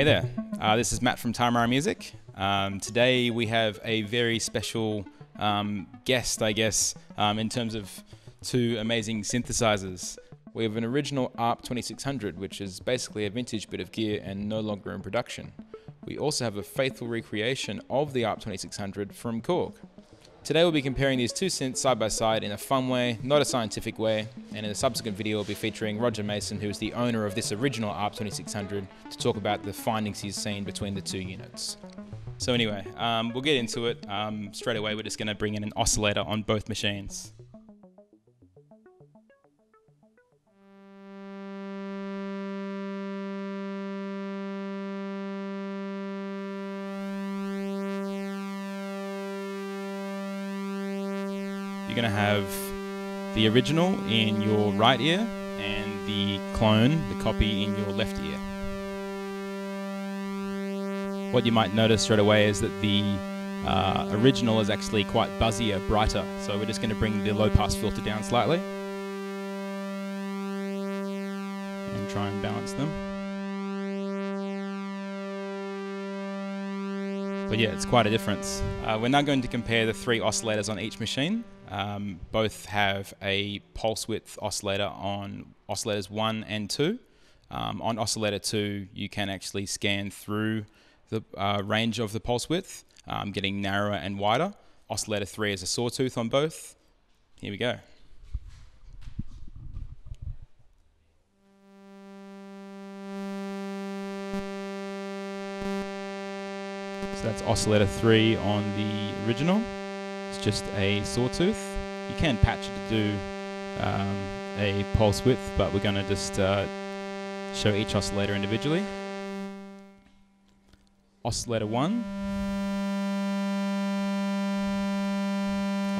Hey there, uh, this is Matt from Turramurra Music. Um, today we have a very special um, guest, I guess, um, in terms of two amazing synthesizers. We have an original ARP 2600, which is basically a vintage bit of gear and no longer in production. We also have a faithful recreation of the ARP 2600 from Korg. Today we'll be comparing these two synths side by side in a fun way, not a scientific way, and in a subsequent video we'll be featuring Roger Mason, who is the owner of this original ARP 2600, to talk about the findings he's seen between the two units. So anyway, um, we'll get into it. Um, straight away we're just going to bring in an oscillator on both machines. You're going to have the original in your right ear and the clone, the copy, in your left ear. What you might notice straight away is that the uh, original is actually quite buzzier, brighter. So we're just going to bring the low pass filter down slightly and try and balance them. But yeah, it's quite a difference. Uh, we're now going to compare the three oscillators on each machine. Um, both have a pulse width oscillator on oscillators 1 and 2. Um, on oscillator 2, you can actually scan through the uh, range of the pulse width, um, getting narrower and wider. Oscillator 3 is a sawtooth on both. Here we go. So that's oscillator 3 on the original. It's just a sawtooth. You can patch it to do um, a pulse width, but we're going to just uh, show each oscillator individually. Oscillator 1.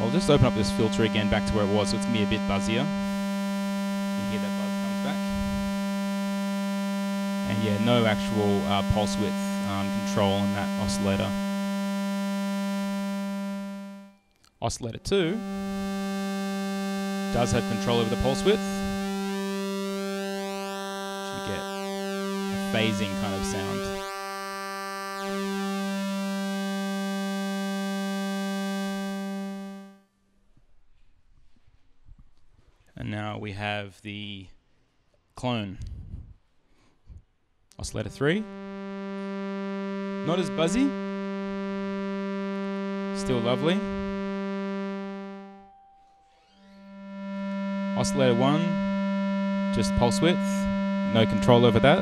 I'll just open up this filter again back to where it was, so it's going to be a bit buzzier. You can hear that buzz comes back. And yeah, no actual uh, pulse width control in that oscillator. Oscillator 2 does have control over the pulse width. So You get a phasing kind of sound. And now we have the clone. Oscillator 3. Not as buzzy. Still lovely. Oscillator 1, just pulse width, no control over that.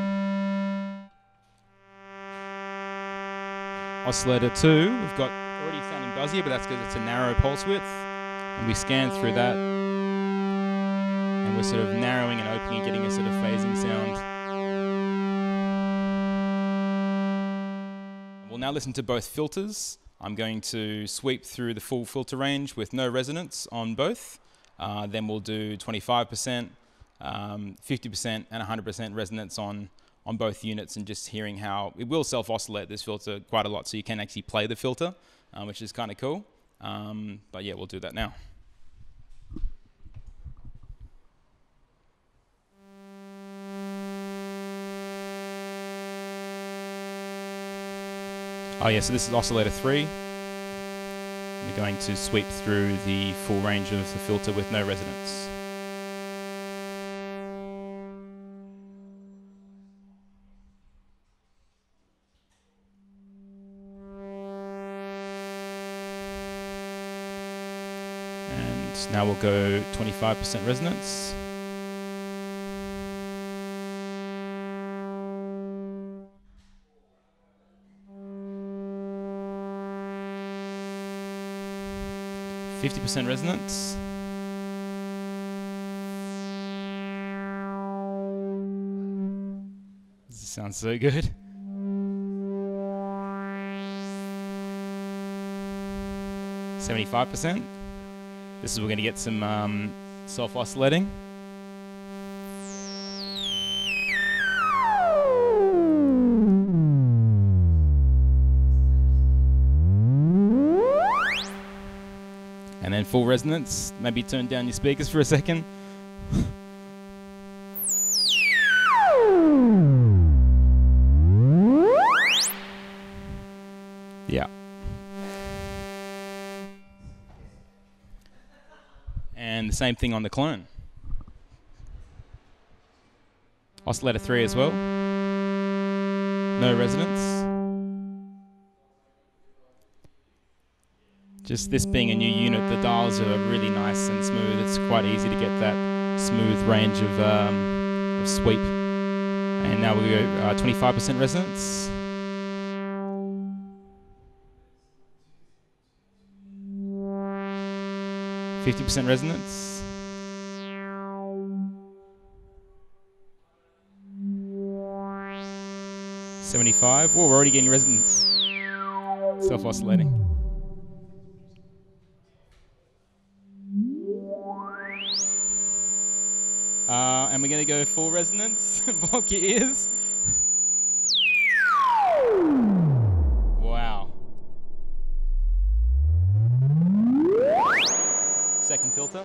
Oscillator 2, we've got already sounding buzzy, but that's because it's a narrow pulse width. And we scan through that, and we're sort of narrowing and opening getting a sort of phasing sound. We'll now listen to both filters. I'm going to sweep through the full filter range with no resonance on both. Uh, then we'll do 25%, um, 50%, and 100% resonance on, on both units and just hearing how it will self-oscillate this filter quite a lot so you can actually play the filter, uh, which is kind of cool. Um, but yeah, we'll do that now. Oh yeah, so this is oscillator 3. We're going to sweep through the full range of the filter with no resonance. And now we'll go 25% resonance. Fifty percent resonance. This sounds so good. Seventy-five percent. This is we're going to get some um, self-oscillating. full resonance. Maybe turn down your speakers for a second. yeah. And the same thing on the clone. Oscillator 3 as well. No resonance. Just this being a new unit, the dials are really nice and smooth. It's quite easy to get that smooth range of, um, of sweep. And now we go 25% uh, resonance. 50% resonance. Seventy-five. Well, we're already getting resonance. Self-oscillating. Uh, and we're going to go full resonance. Block your ears. wow. second filter. Uh,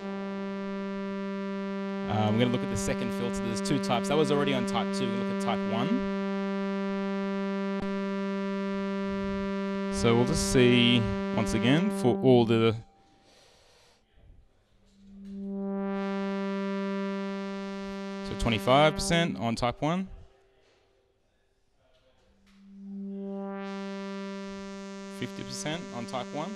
we're going to look at the second filter. There's two types. That was already on type 2. We're going to look at type 1. So we'll just see, once again, for all the 25% on type 1. Fifty percent on type one.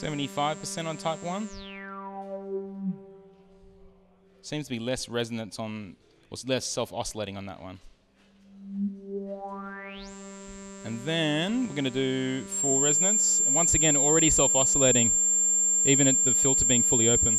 75% on type 1. Seems to be less resonance on, or less self-oscillating on that one. And then we're going to do full resonance. And once again, already self-oscillating, even at the filter being fully open.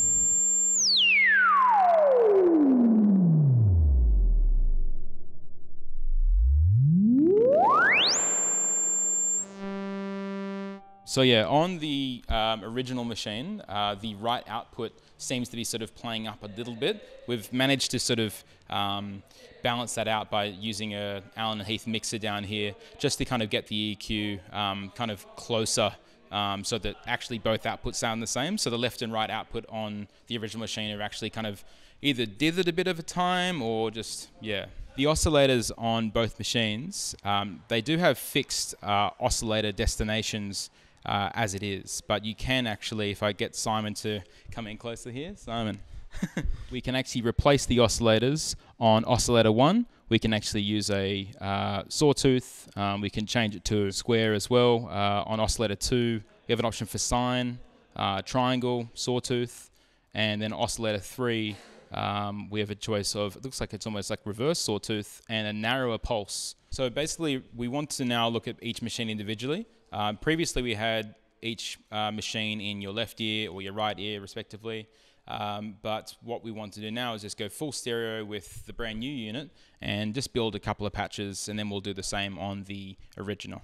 So yeah, on the um, original machine, uh, the right output seems to be sort of playing up a little bit. We've managed to sort of um, balance that out by using a Allen and Heath mixer down here, just to kind of get the EQ um, kind of closer, um, so that actually both outputs sound the same. So the left and right output on the original machine are actually kind of either dithered a bit of a time or just yeah. The oscillators on both machines, um, they do have fixed uh, oscillator destinations uh, as it is. But you can actually, if I get Simon to come in closer here, Simon, we can actually replace the oscillators on oscillator one. We can actually use a uh, sawtooth. Um, we can change it to square as well. Uh, on oscillator two, we have an option for sine, uh, triangle, sawtooth, and then oscillator three. Um, we have a choice of, it looks like it's almost like reverse sawtooth and a narrower pulse. So basically, we want to now look at each machine individually. Um, previously, we had each uh, machine in your left ear or your right ear, respectively. Um, but what we want to do now is just go full stereo with the brand new unit and just build a couple of patches, and then we'll do the same on the original.